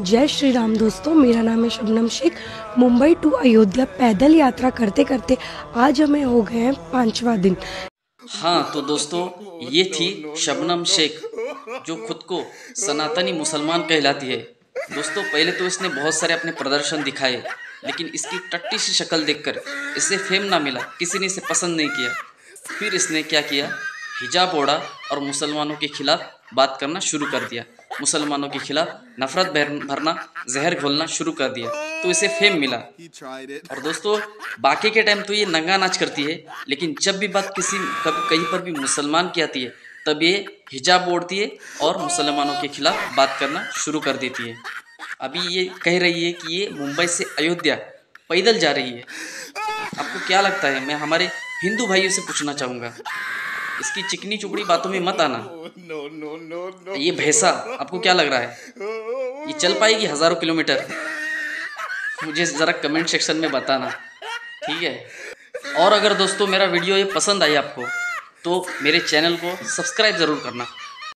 जय श्री राम दोस्तों, मेरा नाम है शबनम शेख। मुंबई टू अयोध्या पैदल यात्रा करते करते आज हमें हो गए हैं पांचवा दिन। हाँ तो दोस्तों, ये थी शबनम शेख, जो खुद को सनातनी मुसलमान कहलाती है। दोस्तों, पहले तो इसने बहुत सारे अपने प्रदर्शन दिखाए, लेकिन इसकी टट्टी सी शक्ल देखकर इसे फेम ना मिला, किसी ने इसे पसंद नहीं किया। फिर इसने क्या किया? हिजाब ओढ़ा और मुसलमानों के खिलाफ बात करना शुरू कर दिया। मुसलमानों के खिलाफ नफरत भरना, जहर घोलना शुरू कर दिया। तो इसे फेम मिला। और दोस्तों, बाकी के टाइम तो ये नंगा नाच करती है, लेकिन जब भी बात किसी कहीं पर भी मुसलमान की आती है, तब ये हिजाब ओढ़ती है और मुसलमानों के खिलाफ बात करना शुरू कर देती है। अभी ये कह रही है कि ये मुंबई से अयोध्या पैदल जा रही है। आपको क्या लगता है? मैं हमारे हिंदू भाइयों से पूछना चाहूँगा। इसकी चिकनी चुपड़ी बातों में मत आना। ये भैंसा आपको क्या लग रहा है? ये चल पाएगी हज़ारों किलोमीटर। मुझे ज़रा कमेंट सेक्शन में बताना। ठीक है? और अगर दोस्तों मेरा वीडियो ये पसंद आई आपको तो मेरे चैनल को सब्सक्राइब ज़रूर करना।